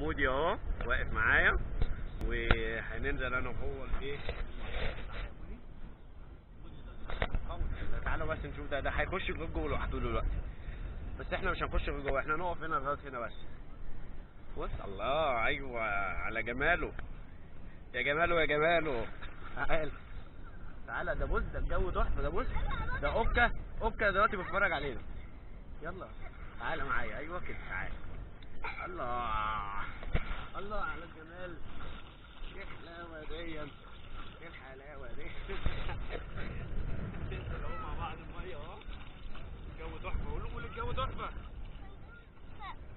مودي اهو واقف معايا. وهننزل أنا وهو الايه؟ تعالوا بس نشوف ده ده هيخش جوه لوحده دلوقتي. بس إحنا مش هنخش جوه إحنا نقف هنا لغاية هنا بس. بص الله أيوه على جماله. يا جماله يا جماله. تعال. تعالى ده بص ده الجو تحفة ده بص ده أوكا. أوكا دلوقتي بيتفرج علينا. يلا تعالى معايا. أيوه كده تعالى. الله الله. على الجمال إيه الحلاوه دي إيه الحلاوه دي ننزل اهو مع بعض الميه اهو الجو تحفه قول له قول الجو تحفه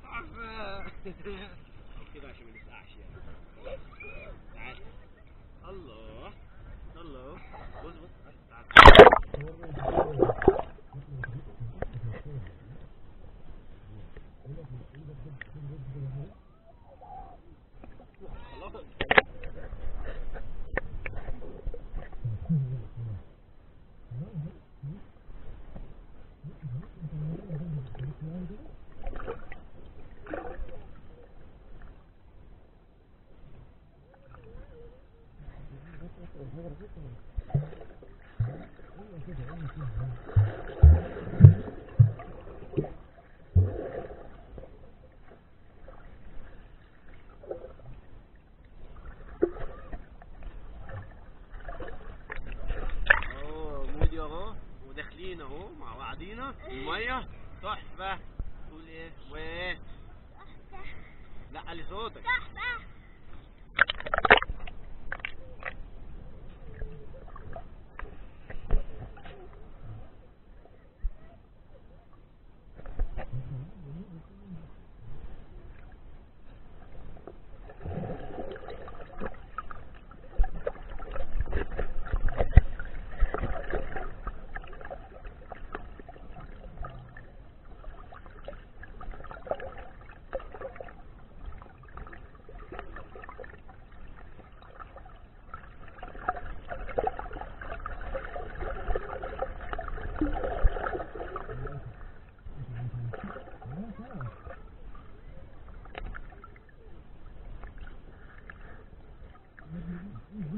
تحفه كده عشان ما نسقعش يعني تعالى الله الله بص بص. تعالى مودي أهو مع بعضينا. المية تحفة. تقول إيه؟ وايه؟ لا علي صوتك.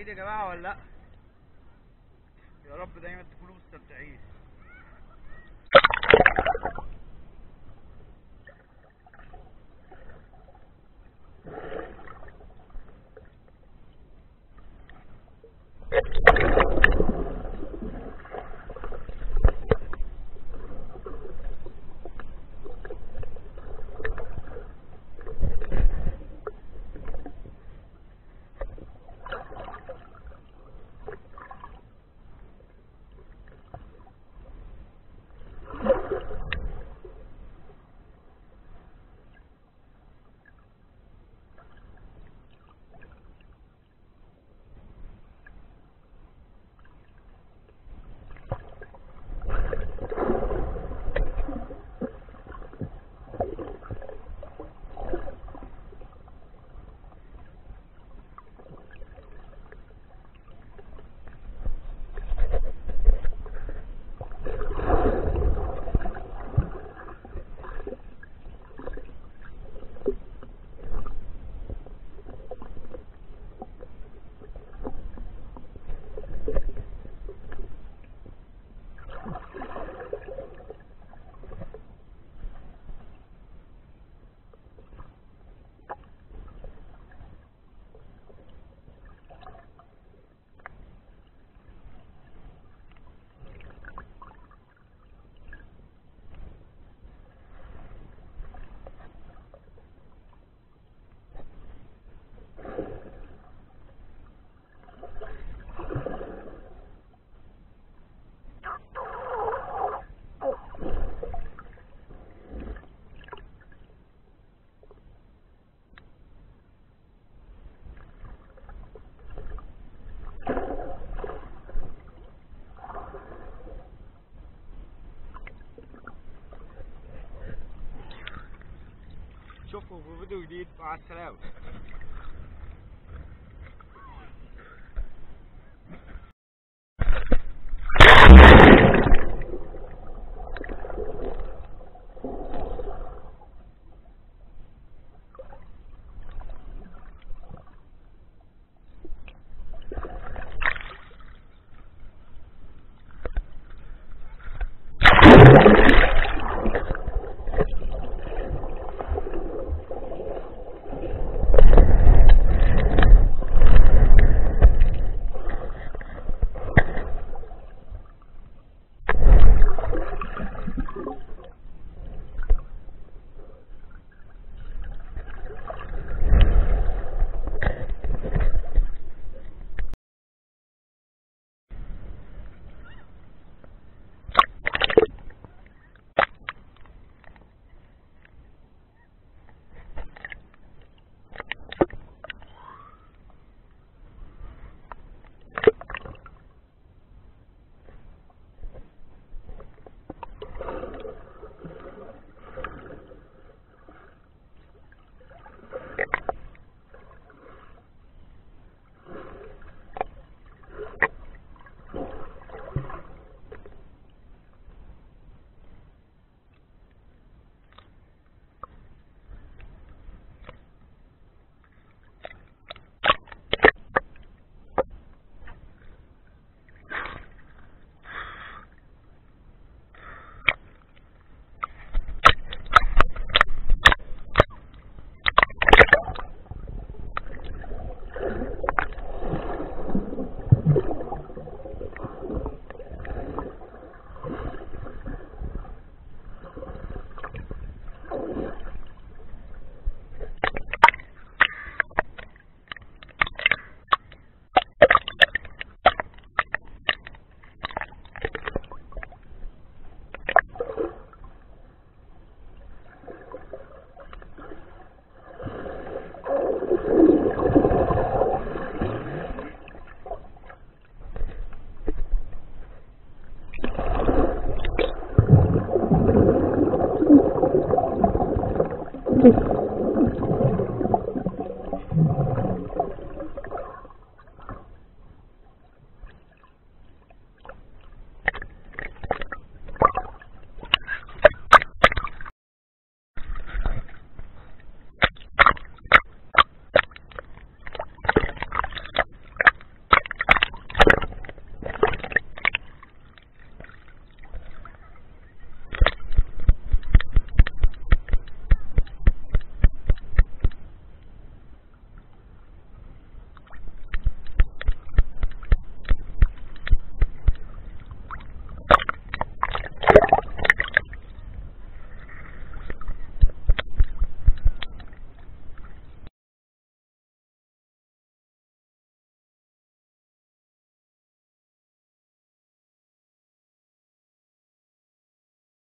مستمتعين يا جماعة ولا لأ؟ يا رب دايما تكونوا مستمتعين පුරුදු විදිහට පාස් කළා.